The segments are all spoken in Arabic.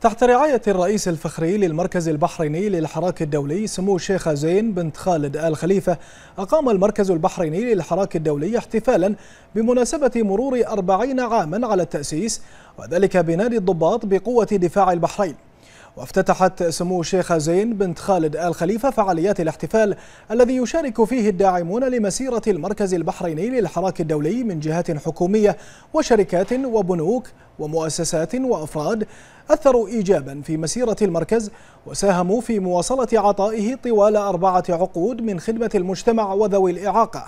تحت رعاية الرئيس الفخري للمركز البحريني للحراك الدولي سمو الشيخ زين بنت خالد آل خليفة أقام المركز البحريني للحراك الدولي احتفالا بمناسبة مرور أربعين عاما على التأسيس وذلك بنادي الضباط بقوة دفاع البحرين. وافتتحت سمو الشيخ زين بنت خالد آل خليفة فعاليات الاحتفال الذي يشارك فيه الداعمون لمسيرة المركز البحريني للحراك الدولي من جهات حكومية وشركات وبنوك ومؤسسات وأفراد. أثروا إيجابا في مسيرة المركز وساهموا في مواصلة عطائه طوال أربعة عقود من خدمة المجتمع وذوي الإعاقة.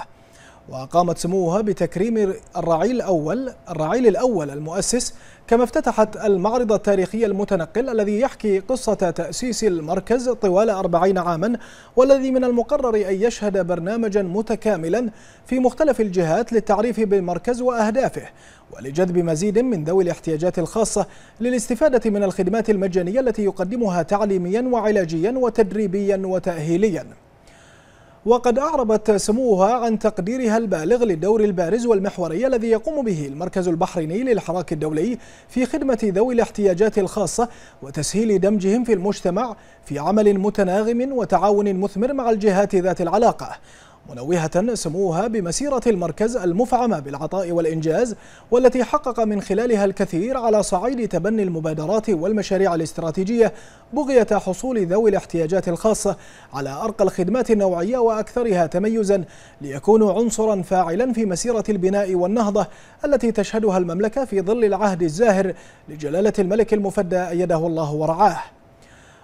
وقامت سموها بتكريم الرعيل الأول الرعيل الأول المؤسس كما افتتحت المعرض التاريخي المتنقل الذي يحكي قصة تأسيس المركز طوال أربعين عاما والذي من المقرر أن يشهد برنامجا متكاملا في مختلف الجهات للتعريف بالمركز وأهدافه ولجذب مزيد من ذوي الاحتياجات الخاصة للاستفادة من الخدمات المجانية التي يقدمها تعليميا وعلاجيا وتدريبيا وتأهيليا. وقد أعربت سموها عن تقديرها البالغ للدور البارز والمحوري الذي يقوم به المركز البحريني للحراك الدولي في خدمة ذوي الاحتياجات الخاصة وتسهيل دمجهم في المجتمع في عمل متناغم وتعاون مثمر مع الجهات ذات العلاقة. منوهة سموها بمسيرة المركز المفعمة بالعطاء والإنجاز والتي حقق من خلالها الكثير على صعيد تبني المبادرات والمشاريع الاستراتيجية بغية حصول ذوي الاحتياجات الخاصة على أرقى الخدمات النوعية وأكثرها تميزا ليكونوا عنصرا فاعلا في مسيرة البناء والنهضة التي تشهدها المملكة في ظل العهد الزاهر لجلالة الملك المفدى أيده الله ورعاه.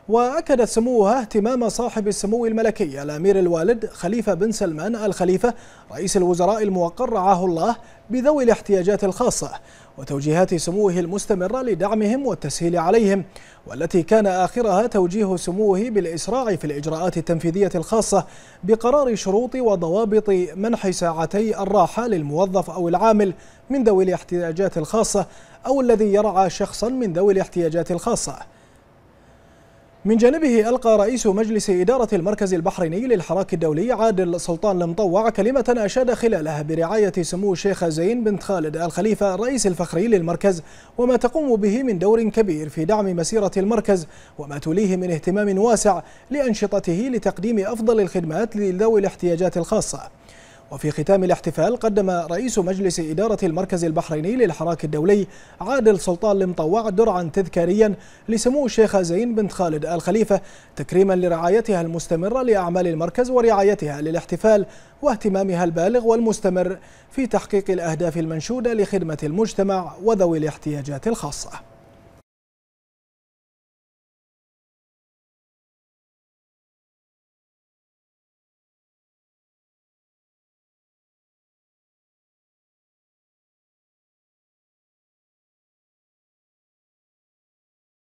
وأكدت سموها اهتمام صاحب السمو الملكي الأمير الوالد خليفة بن سلمان الخليفة رئيس الوزراء الموقر رعاه الله بذوي الاحتياجات الخاصة وتوجيهات سموه المستمرة لدعمهم والتسهيل عليهم والتي كان آخرها توجيه سموه بالإسراع في الإجراءات التنفيذية الخاصة بقرار شروط وضوابط منح ساعتي الراحة للموظف أو العامل من ذوي الاحتياجات الخاصة أو الذي يرعى شخصا من ذوي الاحتياجات الخاصة. من جانبه ألقى رئيس مجلس إدارة المركز البحريني للحراك الدولي عادل سلطان المطوع كلمة أشاد خلالها برعاية سمو الشيخ زين بن خالد الخليفة الرئيس الفخري للمركز وما تقوم به من دور كبير في دعم مسيرة المركز وما تليه من اهتمام واسع لأنشطته لتقديم أفضل الخدمات لذوي الاحتياجات الخاصة. وفي ختام الاحتفال قدم رئيس مجلس إدارة المركز البحريني للحراك الدولي عادل سلطان المطوع درعا تذكاريا لسمو الشيخ زين بن خالد آل خليفة تكريما لرعايتها المستمرة لأعمال المركز ورعايتها للاحتفال واهتمامها البالغ والمستمر في تحقيق الأهداف المنشودة لخدمة المجتمع وذوي الاحتياجات الخاصة.